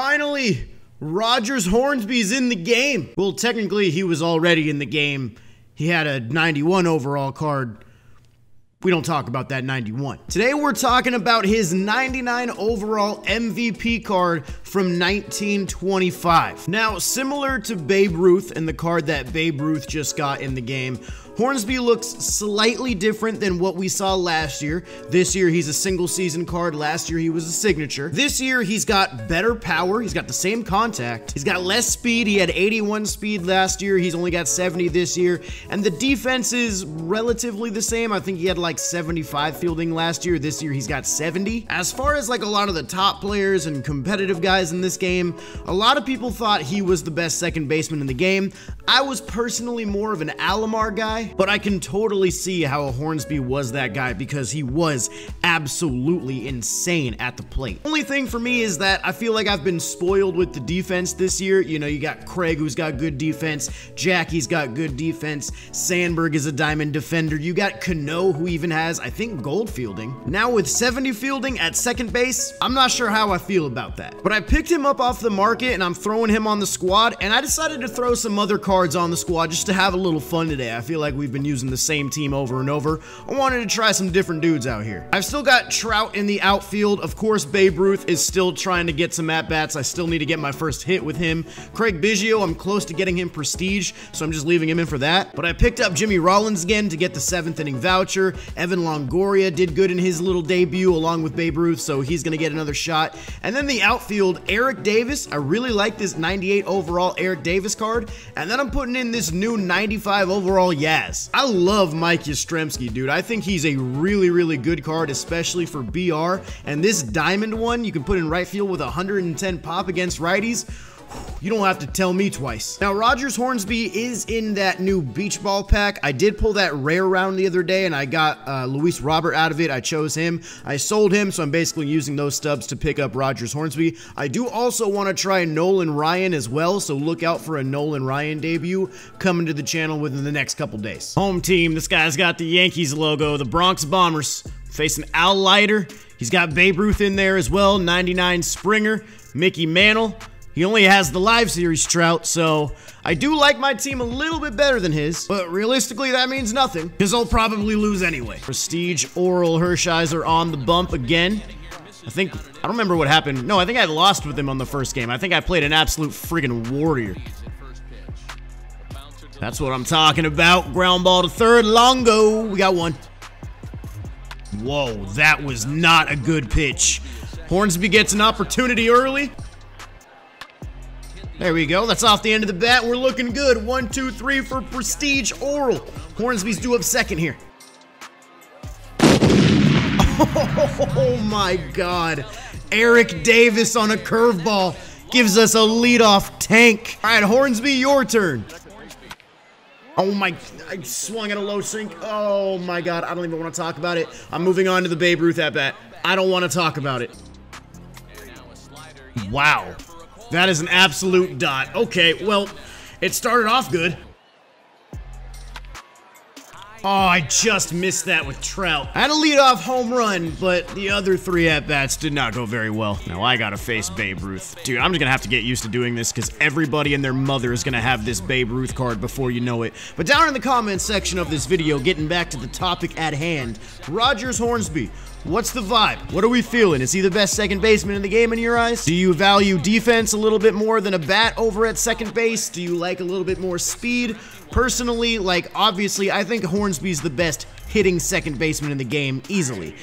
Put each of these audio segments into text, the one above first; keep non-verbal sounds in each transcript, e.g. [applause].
Finally, Rogers Hornsby's in the game. Well, technically, he was already in the game. He had a 91 overall card. We don't talk about that 91. Today we're talking about his 99 overall MVP card from 1925. Now, similar to Babe Ruth and the card that Babe Ruth just got in the game, Hornsby looks slightly different than what we saw last year. This year, he's a single season card. Last year, he was a signature. This year, he's got better power. He's got the same contact. He's got less speed. He had 81 speed last year. He's only got 70 this year. And the defense is relatively the same. I think he had like 75 fielding last year. This year, he's got 70. As far as like a lot of the top players and competitive guys in this game, a lot of people thought he was the best second baseman in the game. I was personally more of an Alomar guy but I can totally see how Hornsby was that guy because he was absolutely insane at the plate. Only thing for me is that I feel like I've been spoiled with the defense this year. You know, you got Craig who's got good defense, Jackie's got good defense, Sandberg is a diamond defender, you got Cano who even has, I think, gold fielding. Now with 70 fielding at second base, I'm not sure how I feel about that. But I picked him up off the market and I'm throwing him on the squad and I decided to throw some other cards on the squad just to have a little fun today. I feel like we've been using the same team over and over. I wanted to try some different dudes out here. I've still got Trout in the outfield. Of course, Babe Ruth is still trying to get some at-bats. I still need to get my first hit with him. Craig Biggio, I'm close to getting him prestige, so I'm just leaving him in for that. But I picked up Jimmy Rollins again to get the seventh inning voucher. Evan Longoria did good in his little debut along with Babe Ruth, so he's going to get another shot. And then the outfield, Eric Davis. I really like this 98 overall Eric Davis card. And then I'm putting in this new 95 overall Yaz. I love Mike Yastrzemski, dude. I think he's a really, really good card, especially for BR. And this diamond one, you can put in right field with 110 pop against righties. You don't have to tell me twice. Now, Rogers Hornsby is in that new beach ball pack. I did pull that rare round the other day, and I got uh, Luis Robert out of it. I chose him. I sold him, so I'm basically using those stubs to pick up Rogers Hornsby. I do also want to try Nolan Ryan as well, so look out for a Nolan Ryan debut coming to the channel within the next couple days. Home team, this guy's got the Yankees logo, the Bronx Bombers, facing Al Leiter. He's got Babe Ruth in there as well, 99 Springer, Mickey Mantle, he only has the live series Trout, so I do like my team a little bit better than his, but realistically that means nothing, because I'll probably lose anyway. Prestige Orel Hershiser on the bump again. I think, I don't remember what happened. No, I think I lost with him on the first game. I think I played an absolute friggin' warrior. That's what I'm talking about. Ground ball to third. Longo. We got one. Whoa, that was not a good pitch. Hornsby gets an opportunity early. There we go. That's off the end of the bat. We're looking good. One, two, three for Prestige Orel. Hornsby's due up second here. Oh my god. Eric Davis on a curveball gives us a leadoff tank. All right, Hornsby, your turn. Oh my, I swung at a low sink. Oh my god, I don't even want to talk about it. I'm moving on to the Babe Ruth at bat. I don't want to talk about it. Wow. That is an absolute dot. Okay, well, it started off good. Oh, I just missed that with Trout. I had a leadoff home run, but the other three at-bats did not go very well. Now I gotta face Babe Ruth. Dude, I'm just gonna have to get used to doing this because everybody and their mother is gonna have this Babe Ruth card before you know it. But down in the comments section of this video, getting back to the topic at hand, Rogers Hornsby, What's the vibe? What are we feeling? Is he the best second baseman in the game in your eyes? Do you value defense a little bit more than a bat over at second base? Do you like a little bit more speed? Personally, like, obviously, I think Hornsby's the best hitting second baseman in the game easily.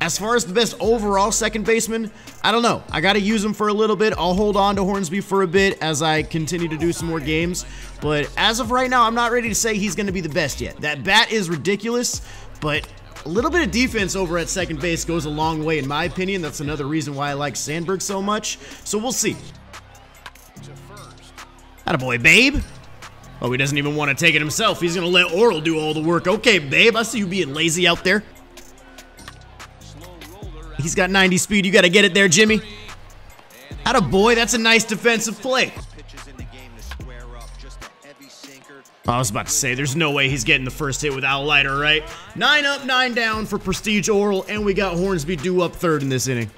As far as the best overall second baseman, I don't know. I got to use him for a little bit. I'll hold on to Hornsby for a bit as I continue to do some more games. But as of right now, I'm not ready to say he's going to be the best yet. That bat is ridiculous, but a little bit of defense over at second base goes a long way, in my opinion. That's another reason why I like Sandberg so much. So we'll see. boy, babe. Oh, he doesn't even want to take it himself. He's going to let Orel do all the work. Okay, babe, I see you being lazy out there. He's got 90 speed. You got to get it there, Jimmy. boy, that's a nice defensive play. Oh, I was about to say, there's no way he's getting the first hit with Al Leiter, right? Nine up, nine down for Prestige Oral, and we got Hornsby due up third in this inning.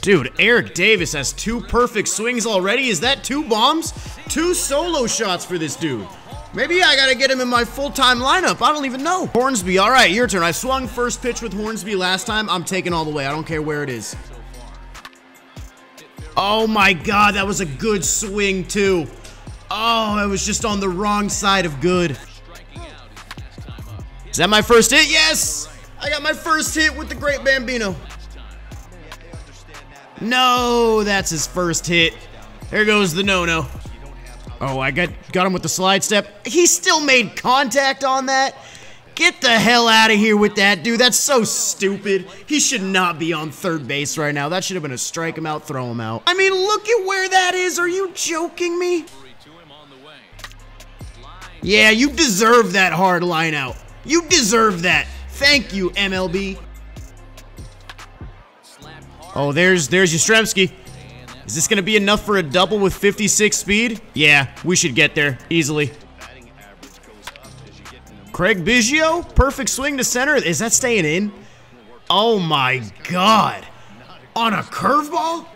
Dude, Eric Davis has two perfect swings already. Is that two bombs? Two solo shots for this dude. Maybe I gotta get him in my full-time lineup. I don't even know. Hornsby, all right, your turn. I swung first pitch with Hornsby last time. I'm taking all the way. I don't care where it is. Oh my god, that was a good swing too. Oh, I was just on the wrong side of good. Is that my first hit? Yes! I got my first hit with the Great Bambino. No, that's his first hit. There goes the no-no. Oh, I got got him with the slide step. He still made contact on that. Get the hell out of here with that, dude. That's so stupid. He should not be on third base right now. That should have been a strike him out, throw him out. I mean, look at where that is. Are you joking me? Yeah, you deserve that hard line out. You deserve that. Thank you, MLB. Oh, there's there's Yastrzemski. Is this going to be enough for a double with 56 speed? Yeah, we should get there easily. Craig Biggio, perfect swing to center. Is that staying in? Oh my god. On a curveball?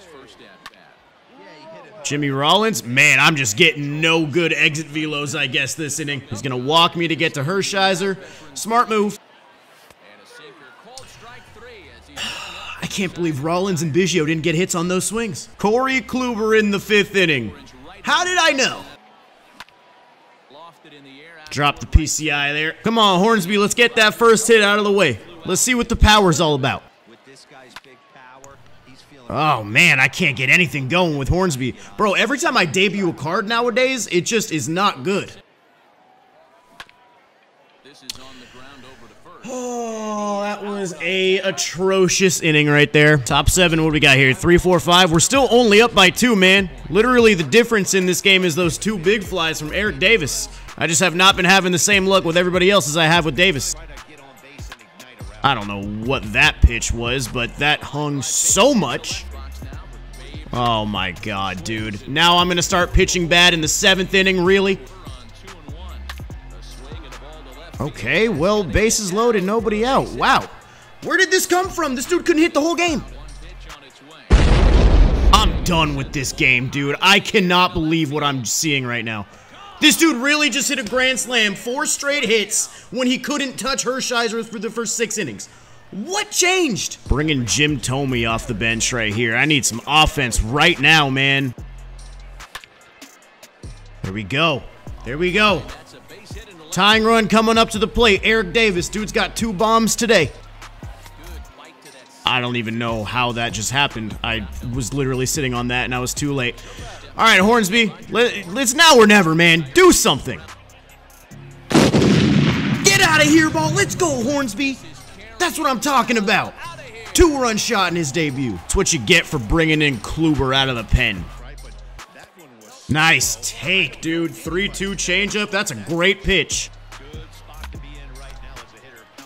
Jimmy Rollins, man, I'm just getting no good exit velos, I guess, this inning. He's going to walk me to get to Hershiser. Smart move. I can't believe Rollins and Biggio didn't get hits on those swings. Corey Kluber in the fifth inning. How did I know? Drop the PCI there. Come on, Hornsby, let's get that first hit out of the way. Let's see what the power's all about. Oh man, I can't get anything going with Hornsby. Bro, every time I debut a card nowadays, it just is not good. Oh, that was a atrocious inning right there. Top seven, what we got here? Three, four, five. We're still only up by two, man. Literally, the difference in this game is those two big flies from Eric Davis. I just have not been having the same luck with everybody else as I have with Davis. I don't know what that pitch was, but that hung so much. Oh my god, dude. Now I'm going to start pitching bad in the seventh inning, really? Okay, well, bases loaded, nobody out. Wow. Where did this come from? This dude couldn't hit the whole game. I'm done with this game, dude. I cannot believe what I'm seeing right now. This dude really just hit a grand slam, four straight hits, when he couldn't touch Hershiser for the first six innings. What changed? Bringing Jim Thome off the bench right here. I need some offense right now, man. There we go. There we go. Tying run coming up to the plate. Eric Davis. Dude's got two bombs today. I don't even know how that just happened. I was literally sitting on that and I was too late. All right, Hornsby. Let, it's now or never, man. Do something. Get out of here, ball. Let's go, Hornsby. That's what I'm talking about. Two-run shot in his debut. It's what you get for bringing in Kluber out of the pen. Nice take, dude. 3-2 changeup. That's a great pitch.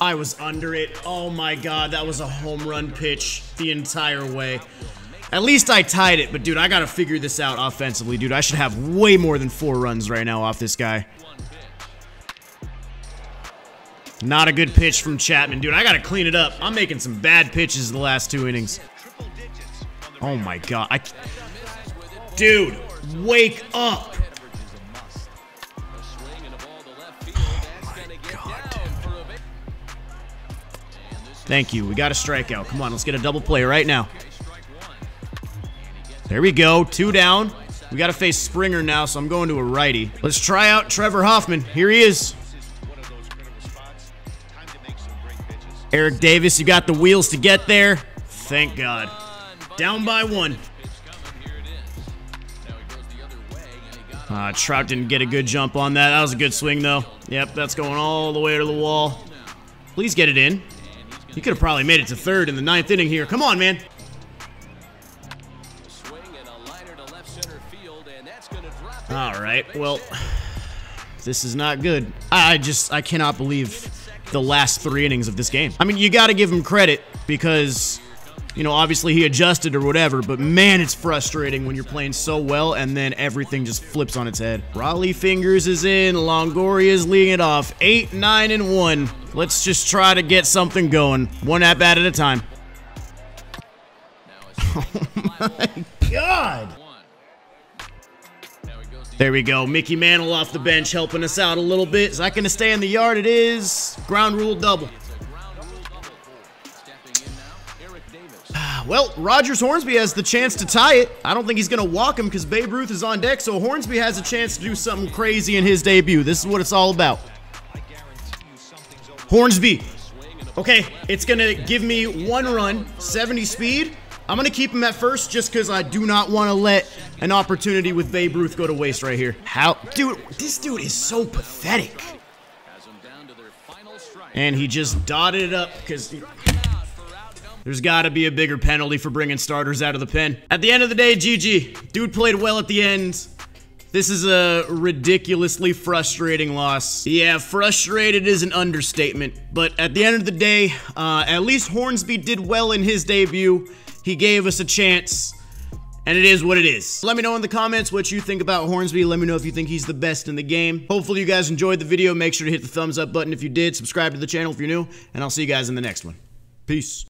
I was under it. Oh my god, that was a home run pitch the entire way. At least I tied it, but dude, I gotta figure this out offensively, dude. I should have way more than four runs right now off this guy. Not a good pitch from Chapman, dude. I gotta clean it up. I'm making some bad pitches the last two innings. Oh my god. I... Dude, wake up. Thank you. We got a strikeout. Come on, let's get a double play right now. There we go. Two down. We got to face Springer now, so I'm going to a righty. Let's try out Trevor Hoffman. Here he is. Eric Davis, you got the wheels to get there. Thank God. Down by one. Uh, Trout didn't get a good jump on that. That was a good swing, though. Yep, that's going all the way to the wall. Please get it in. He could have probably made it to third in the ninth inning here. Come on, man. All right, well, this is not good. I just, I cannot believe the last three innings of this game. I mean, you got to give him credit because, you know, obviously he adjusted or whatever, but man, it's frustrating when you're playing so well and then everything just flips on its head. Rollie Fingers is in, Longoria is leading it off. 8, 9, and 1. Let's just try to get something going. One at bat at a time. [laughs] Oh my God. There we go. Mickey Mantle off the bench helping us out a little bit. Is that going to stay in the yard? It is. Ground rule double. Well, Rogers Hornsby has the chance to tie it. I don't think he's going to walk him because Babe Ruth is on deck, so Hornsby has a chance to do something crazy in his debut. This is what it's all about. Hornsby. Okay, it's going to give me one run, 70 speed. I'm going to keep him at first just because I do not want to let an opportunity with Babe Ruth go to waste right here. How? Dude, this dude is so pathetic. And he just dotted it up because... There's got to be a bigger penalty for bringing starters out of the pen. At the end of the day, GG. Dude played well at the end. This is a ridiculously frustrating loss. Yeah, frustrated is an understatement. But at the end of the day, uh, at least Hornsby did well in his debut. He gave us a chance. And it is what it is. Let me know in the comments what you think about Hornsby. Let me know if you think he's the best in the game. Hopefully you guys enjoyed the video. Make sure to hit the thumbs up button if you did. Subscribe to the channel if you're new. And I'll see you guys in the next one. Peace.